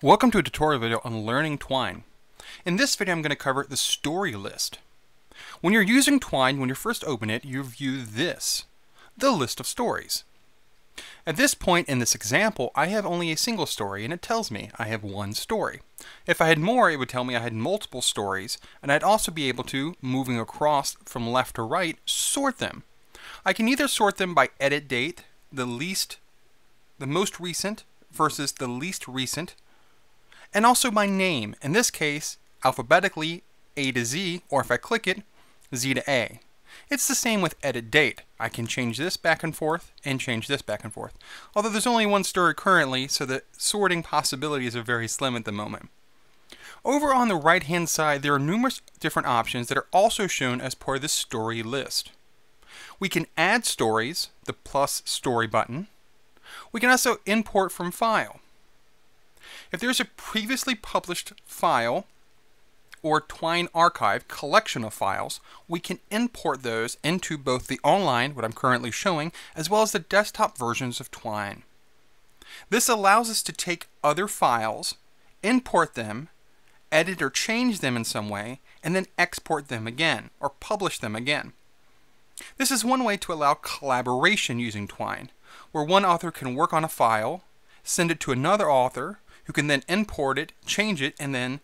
Welcome to a tutorial video on learning Twine. In this video I'm going to cover the story list. When you're using Twine, when you first open it, you view this, the list of stories. At this point in this example, I have only a single story and it tells me I have one story. If I had more, it would tell me I had multiple stories, and I'd also be able to, moving across from left to right, sort them. I can either sort them by edit date, the least, the most recent versus the least recent, and also my name, in this case, alphabetically A to Z, or if I click it, Z to A. It's the same with edit date. I can change this back and forth and change this back and forth. Although there's only one story currently, so the sorting possibilities are very slim at the moment. Over on the right hand side, there are numerous different options that are also shown as part of the story list. We can add stories, the plus story button. We can also import from file. If there's a previously published file or Twine archive collection of files, we can import those into both the online, what I'm currently showing, as well as the desktop versions of Twine. This allows us to take other files, import them, edit or change them in some way, and then export them again, or publish them again. This is one way to allow collaboration using Twine, where one author can work on a file, send it to another author, who can then import it, change it, and then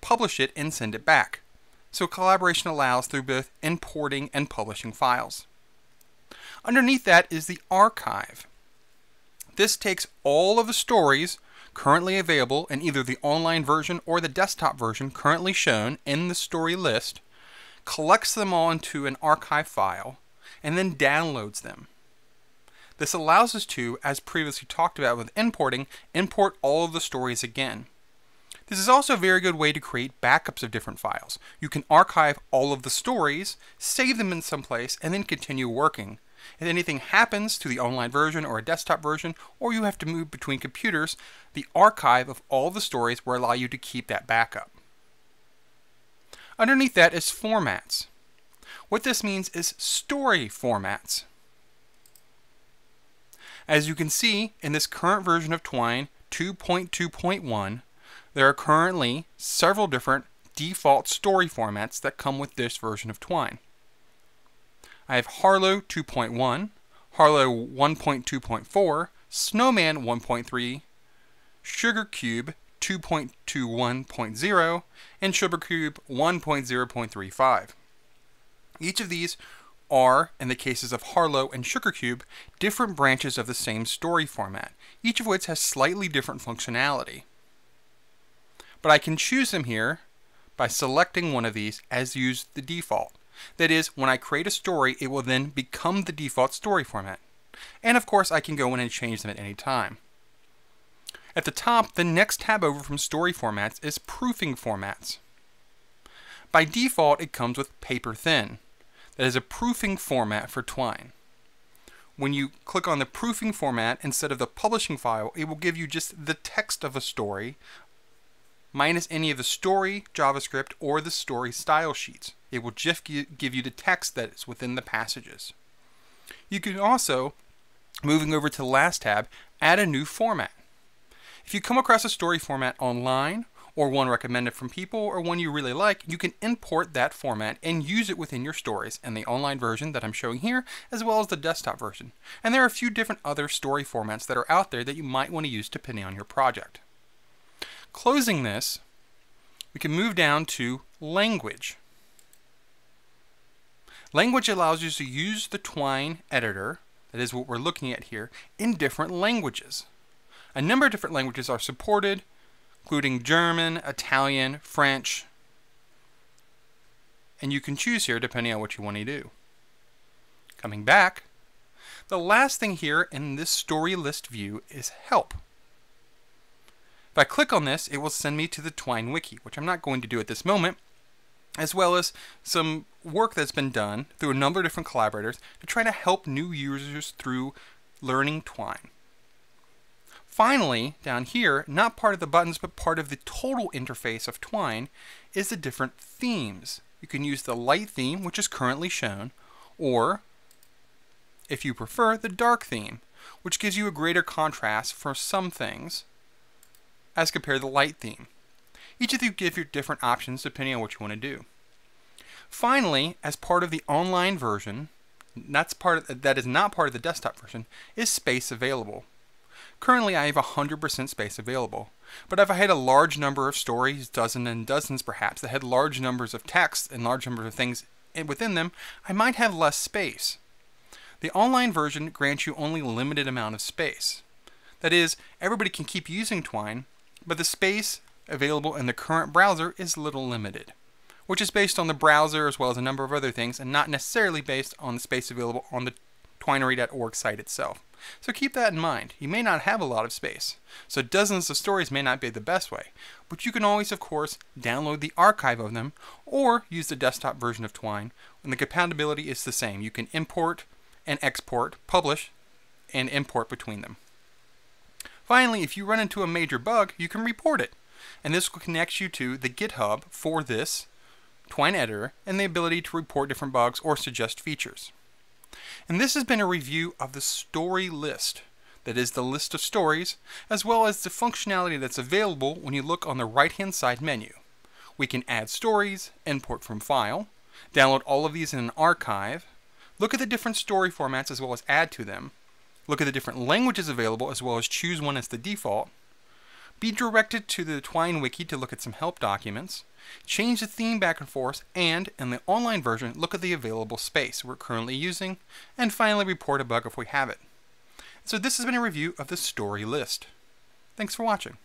publish it and send it back. So collaboration allows through both importing and publishing files. Underneath that is the archive. This takes all of the stories currently available in either the online version or the desktop version currently shown in the story list, collects them all into an archive file, and then downloads them. This allows us to, as previously talked about with importing, import all of the stories again. This is also a very good way to create backups of different files. You can archive all of the stories, save them in some place, and then continue working. If anything happens to the online version or a desktop version, or you have to move between computers, the archive of all the stories will allow you to keep that backup. Underneath that is formats. What this means is story formats. As you can see, in this current version of Twine 2.2.1, there are currently several different default story formats that come with this version of Twine. I have Harlowe 2.1, Harlowe 1.2.4, Snowman 1.3, SugarCube 2.21.0, and SugarCube 1.0.35. Each of these are, in the cases of Harlowe and SugarCube, different branches of the same story format, each of which has slightly different functionality. But I can choose them here by selecting one of these as used the default. That is, when I create a story, it will then become the default story format. And of course, I can go in and change them at any time. At the top, the next tab over from story formats is proofing formats. By default, it comes with Paperthin that is a proofing format for Twine. When you click on the proofing format instead of the publishing file, it will give you just the text of a story minus any of the story, JavaScript, or the story style sheets. It will just give you the text that is within the passages. You can also, moving over to the last tab, add a new format. If you come across a story format online or one recommended from people or one you really like, you can import that format and use it within your stories in the online version that I'm showing here, as well as the desktop version. And there are a few different other story formats that are out there that you might want to use depending on your project. Closing this, we can move down to language. Language allows you to use the Twine editor, that is what we're looking at here, in different languages. A number of different languages are supported, including German, Italian, French, and you can choose here depending on what you want to do. Coming back, the last thing here in this story list view is help. If I click on this, it will send me to the Twine Wiki, which I'm not going to do at this moment, as well as some work that's been done through a number of different collaborators to try to help new users through learning Twine. Finally, down here, not part of the buttons, but part of the total interface of Twine, is the different themes. You can use the light theme, which is currently shown, or, if you prefer, the dark theme, which gives you a greater contrast for some things, as compared to the light theme. Each of you give your different options depending on what you want to do. Finally, as part of the online version, that's part of, that is not part of the desktop version, is space available. Currently, I have 100% space available, but if I had a large number of stories, dozens and dozens perhaps, that had large numbers of texts and large numbers of things within them, I might have less space. The online version grants you only a limited amount of space. That is, everybody can keep using Twine, but the space available in the current browser is little limited, which is based on the browser as well as a number of other things and not necessarily based on the space available on the twinery.org site itself. So keep that in mind. You may not have a lot of space, so dozens of stories may not be the best way, but you can always, of course, download the archive of them or use the desktop version of Twine, and the compatibility is the same. You can import and export, publish, and import between them. Finally, if you run into a major bug, you can report it, and this will connect you to the GitHub for this Twine editor and the ability to report different bugs or suggest features. And this has been a review of the story list, that is the list of stories, as well as the functionality that's available when you look on the right hand side menu. We can add stories, import from file, download all of these in an archive, look at the different story formats as well as add to them, look at the different languages available as well as choose one as the default, be directed to the Twine Wiki to look at some help documents, change the theme back and forth, and, in the online version, look at the available space we're currently using, and finally report a bug if we have it. So this has been a review of the story list. Thanks for watching.